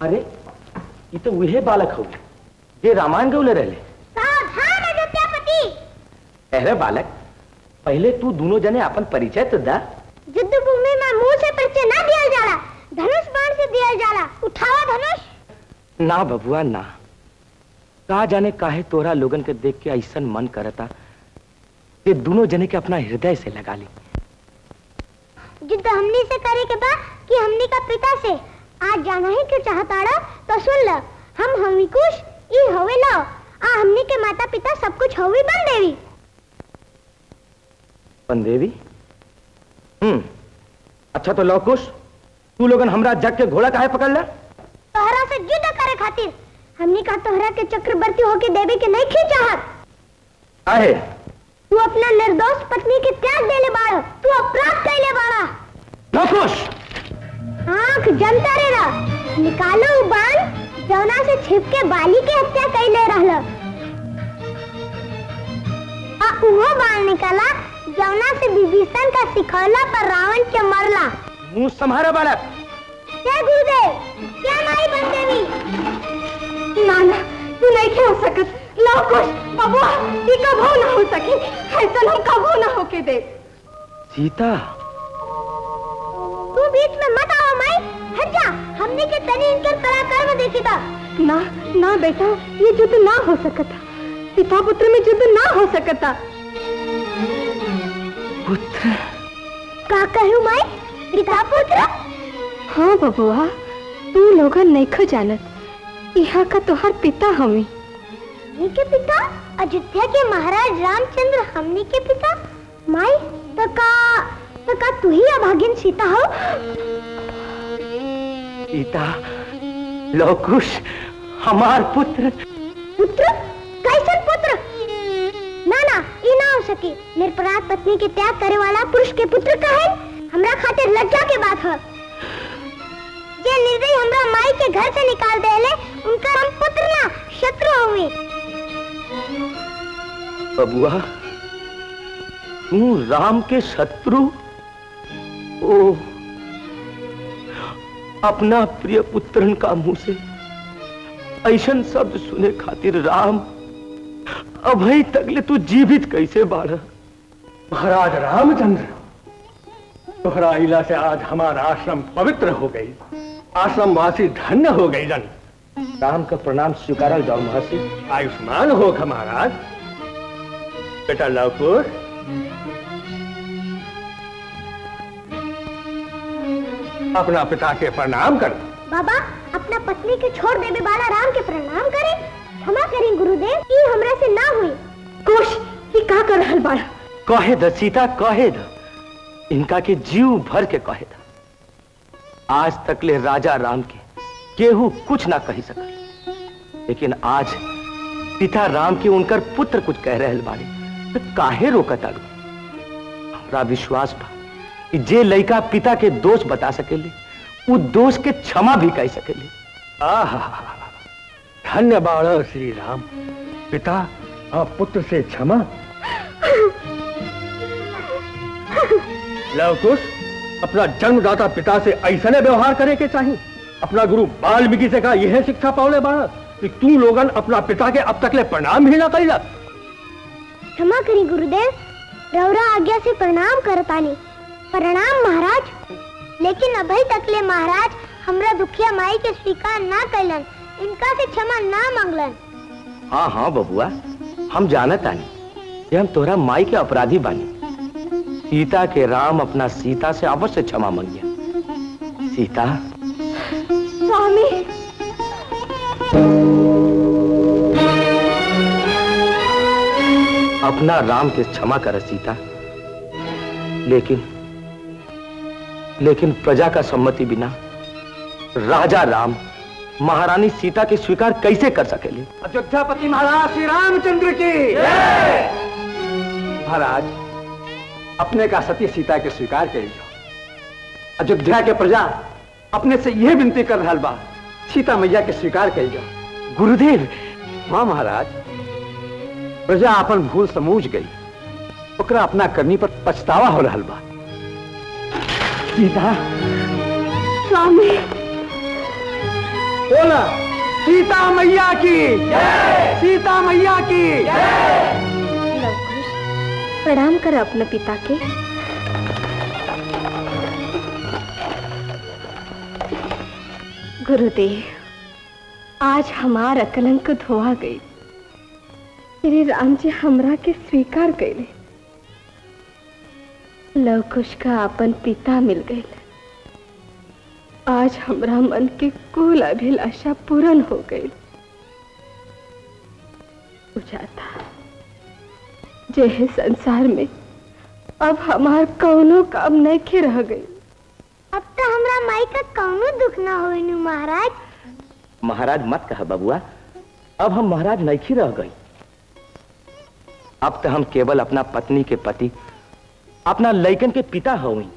अरे ये तो वही बालक हो ये रामायण गौले रहले सावधान अयोध्यापति अरे बालक पहले तू दोनों जने अपन परिचय तो दा। युद्ध भूमि में मुँह से परिचय ना दिया जाला धनुष बाण से दिया जाला। उठावा धनुष। ना बबुआ ना। का जाने काहे तोरा लोगन के देख के ऐसा मन करता ये दोनों जने के अपना हृदय से लगा ली। युद्ध हमनी से करे के बा कि हमनी का पिता से। आज जाना ही क्यों चाहताड़ा? तो सुन ल हम हमी कुश ई होवे लो। आ हमनी के माता पिता सब कुछ होवी बन देवी पंदेवी हम्म अच्छा तो लौकुश तू लोगन हमरा जग के घोड़ा काहे पकड़ ले? तोहरा से युद्ध करे खातिर। हमनी का तोहरा के चक्रवर्ती होके देवे के नहीं खींचाहत आहे तू अपना निर्दोष पत्नी के त्याग देले बाड़ तू अपराध कैले बाड़ा। लौकुश आँख जमता रे रा निकालो उ बाण जौना से छिप के बाली के हत्या कैले रहल। आ उहो बाण निकाला जौना से विभीषण का सिखौला पर रावण के मरला। मुँह संभारा बालक। क्या गुरुदेव क्या माई बन देवी ना ना तू नहीं खेल सकत। लौकुश बबुआ ये कबो ना हो सके ऐसा हम कबो ना होके दे। सीता। तू बीच में मत आओ माई। हमने के तनी इनके पराक्रम देखी था। ना ना बेटा ये युद्ध ना हो सकता पिता पुत्र में युद्ध ना हो सकता पुत्र? का कहूँ माई पिता पुत्र? हाँ बबुआ तू लोगन नहीं जानत। यहाँ का तोहर पिता हमी। के पिता? अयोध्या के महाराज रामचंद्र हमनी के पिता? माई तो का तो का तू ही अभागिन सीता हो? सीता लौकुश हमार पुत्र। पुत्र? कैसे पुत्र? ना ना ये ना हो सके। निरपराध पत्नी के त्याग करे वाला पुरुष के पुत्र का है? हमरा खातिर लज्जा के बात है। जे निर्दयी हमरा माई के घर से निकाल देले उनका हम पुत्र ना शत्रु हुए बबुआ तू राम के शत्रु? ओ अपना प्रिय पुत्रन का मुँह से ऐसन शब्द सुने खातिर राम अभई तकले तू जीवित कैसे बाढ़? महाराज रामचंद्र तोहरा इला से आज हमारा आश्रम पवित्र हो गई। आश्रम वासी धन्य हो गई जन। राम का प्रणाम स्वीकार जाओ महर्षि। आयुष्मान हो ख महाराज। बेटा लवकुश अपना पिता के प्रणाम कर। बाबा अपना पत्नी के छोड़ देवे वाला राम के प्रणाम करें। क्षमा करें गुरुदेव ये हमरा से ना हुई। कुश ये का कर रहल बाड़ा कहे द सीता कहे द। इनका के जीव भर के कहे द। आज तक ले राजा राम के केहू कुछ ना कही सकल। लेकिन आज पिता राम के उनकर पुत्र कुछ कह रहे बाड़े। तो काहे रोकत आलू हमरा विश्वास बा। कि जे लड़का पिता के दोष बता सकेले वो दोष के क्षमा भी कह सकेले। आहा धन्य बाण श्री राम। पिता और पुत्र से क्षमा। लवकुश अपना जन्मदाता पिता से ऐसा व्यवहार करे के चाहिए अपना गुरु वाल्मीकि से कहा यह शिक्षा पावले बाड़ा कि तू लोगन अपना पिता के अब तक ले प्रणाम भी ना कैला क्षमा करी गुरुदेव रौरा आज्ञा से प्रणाम करतानी प्रणाम महाराज। लेकिन अभी तक ले महाराज हमरा दुखिया माई के स्वीकार ना कैलन इनका से क्षमा ना मांगलन। हाँ हाँ बबुआ। हम जानत आनी कि हम तोरा माई के अपराधी बानी। सीता के राम अपना सीता से अवश्य क्षमा मांगिया सीता? स्वामी। अपना राम के क्षमा कर सीता। लेकिन लेकिन प्रजा का सम्मति बिना राजा राम, महारानी सीता के स्वीकार कैसे कर सकेले? अयोध्यापति महाराज, श्री रामचंद्र की। महाराज, अपने का सती सीता के स्वीकार कर जाओ अयोध्या के प्रजा, अपने से यह विनती कर रहा बा सीता मैया के स्वीकार कर जाओ गुरुदेव हाँ महाराज, प्रजा अपन भूल समूझ गई। अपना करनी पर पछतावा हो रहा बा सीता स्वामी। बोला। सीता मैया की। सीता मैया की प्रणाम कर अपने पिता के। गुरुदेव आज हमार कलंक धोआ गई। श्री राम जी हमरा के स्वीकार कैले लवकुश का अपन पिता मिल गए आज हमरा मन के कुल अभिलाषा पूर्ण हो गई बुझाता जे है संसार में अब हमार कौनो काम नहीं के रह गई अब तो हमरा माई का कौनो दुख ना होई नु महाराज। महाराज मत कहा बबुआ अब हम महाराज नहीं रह गई। अब तो हम केवल अपना पत्नी के पति अपना लैकन के पिता हुई